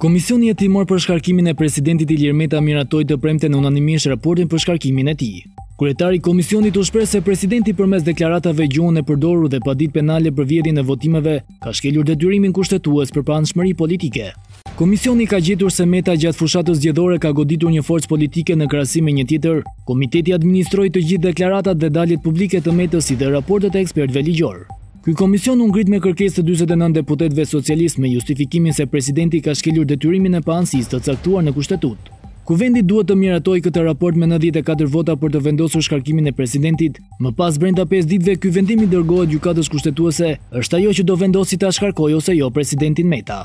Komisioni Hetimor për shkarkimin e presidentit Ilir Meta miratoi të premten unanimisht raportin për shkarkimin e tij. Kryetari i komisionit u shpreh se presidenti përmes deklaratave gjuhën e përdorur dhe paditë penale për vjedhjen e votimeve ka shkelur detyrimin kushtetues për paanshmëri politike. Komisioni ka gjetur se Meta gjatë fushatës zgjedhore ka goditur një forcë politike në krahasim me një tjetër. Komiteti administroi të gjithë deklaratat dhe daljet publike të Metës si dhe raportet e ekspertëve ligjorë. Ky komision u ngrit me kërkesë të dyzet e nëntë deputetëve socialistë me justifikimin se presidenti ka shkelur detyrimin e paanësisë të caktuar në Kushtetutë. Kuvendi duhet të miratojë këtë raport me nëntëdhjetë e katër vota për të vendosur shkarkimin e presidentit. Më pas brenda pesë ditëve ky vendim i dërgohet Gjykatës Kushtetuese, është ajo që do vendosi ta shkarkojë ose jo presidentin Meta.